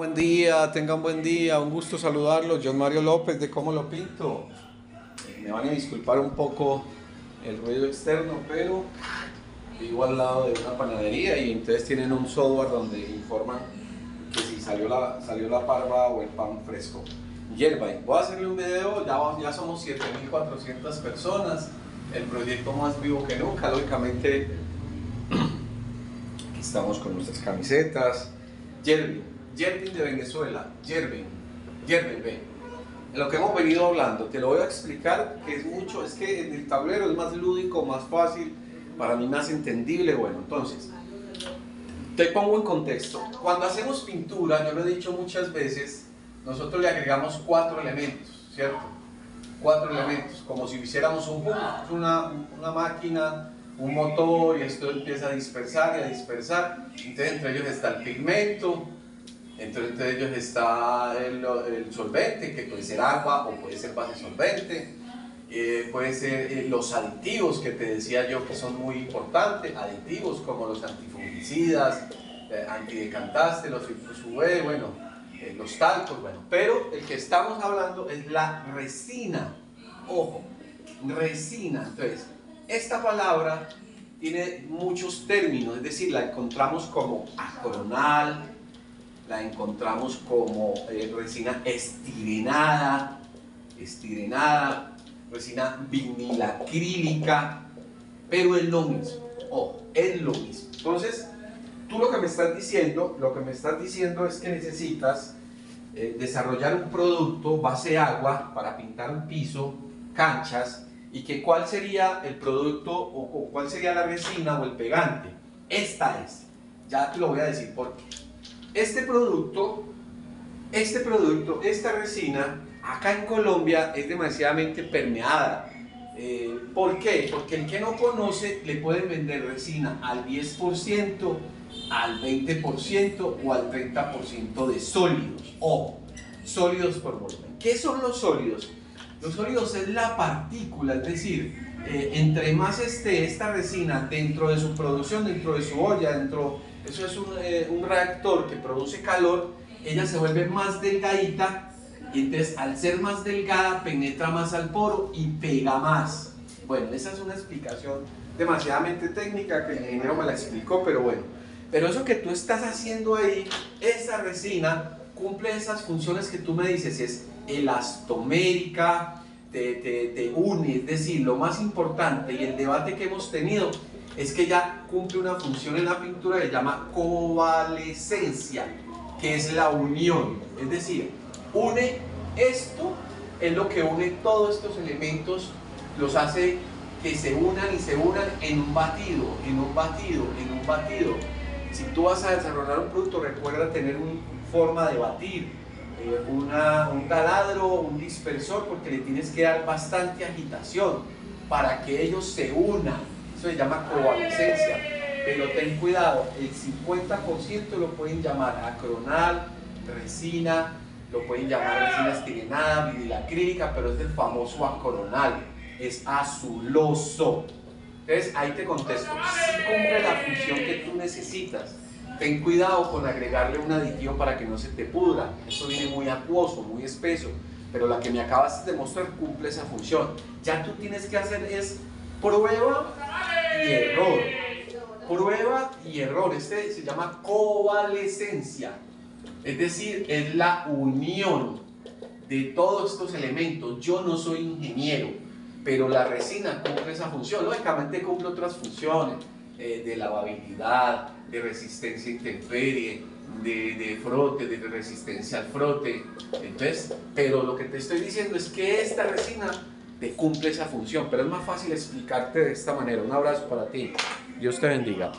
Buen día, tengan buen día, un gusto saludarlos. John Mario López de Cómo lo Pinto. Me van a disculpar un poco el ruido externo, pero vivo al lado de una panadería y entonces tienen un software donde informan que si salió la, salió la parva o el pan fresco. Yerba, voy a hacerle un video, ya, ya somos 7400 personas, el proyecto más vivo que nunca, lógicamente estamos con nuestras camisetas. Yerba, Yervin de Venezuela, Yervin, Yervin, ve. Lo que hemos venido hablando, te lo voy a explicar, que es mucho, es que en el tablero es más lúdico, más fácil, para mí más entendible, bueno, entonces, te pongo en contexto. Cuando hacemos pintura, yo lo he dicho muchas veces, nosotros le agregamos cuatro elementos, ¿cierto? Cuatro elementos, como si hiciéramos un una, una máquina, un motor, y esto empieza a dispersar y a dispersar. Entonces, entre ellos está el pigmento, entre ellos está el, solvente, que puede ser agua o puede ser base solvente. Eh, puede ser eh, los aditivos que te decía yo que son muy importantes, aditivos como los antifungicidas, eh, antidecantaste, los UV, bueno, los talcos, bueno. Pero el que estamos hablando es la resina. Ojo, resina. Entonces, esta palabra tiene muchos términos, es decir, la encontramos como acronal, la encontramos como eh, resina estirenada, estirenada, resina vinilacrílica, pero es lo mismo, es lo mismo. Entonces, tú lo que me estás diciendo, lo que me estás diciendo es que necesitas eh, desarrollar un producto base agua para pintar un piso, canchas, y que cuál sería el producto o, o cuál sería la resina o el pegante. Esta es, ya te lo voy a decir por qué. Este producto, este producto, esta resina, acá en Colombia es demasiadamente permeada. Eh, ¿Por qué? Porque el que no conoce le pueden vender resina al 10%, al 20% o al 30% de sólidos. O sólidos por volumen. ¿Qué son los sólidos? Los sólidos es la partícula, es decir, eh, entre más esté esta resina dentro de su producción, dentro de su olla, dentro eso es eh, un, reactor que produce calor, ella se vuelve más delgadita y entonces al ser más delgada penetra más al poro y pega más. Bueno, esa es una explicación demasiadamente técnica que el ingeniero me la explicó, pero bueno. Pero eso que tú estás haciendo ahí, esa resina cumple esas funciones que tú me dices, es elastomérica, te, te, te une, es decir, lo más importante y el debate que hemos tenido es que ya cumple una función en la pintura que se llama covalescencia, que es la unión. Es decir, une esto, es lo que une todos estos elementos, los hace que se unan y se unan en un batido, en un batido, en un batido. Si tú vas a desarrollar un producto, recuerda tener una forma de batir, eh, un taladro, un dispersor, porque le tienes que dar bastante agitación para que ellos se unan eso se llama covalescencia. Pero ten cuidado, el 50% lo pueden llamar acronal, resina, lo pueden llamar resina estirenada, vinilacrílica, pero es del famoso acronal, es azuloso. Entonces ahí te contesto, si cumple la función que tú necesitas. Ten cuidado con agregarle un aditivo para que no se te pudra. Eso viene muy acuoso, muy espeso. Pero la que me acabas de mostrar cumple esa función. Ya tú tienes que hacer es prueba y error. Prueba y error. Este se llama covalescencia. Es decir, es la unión de todos estos elementos. Yo no soy ingeniero, pero la resina cumple esa función. Lógicamente cumple otras funciones eh, de lavabilidad, de resistencia a intemperie, de, de, frote, de resistencia al frote. Entonces, pero lo que te estoy diciendo es que esta resina te cumple esa función, pero es más fácil explicarte de esta manera. Un abrazo para ti. Dios te bendiga.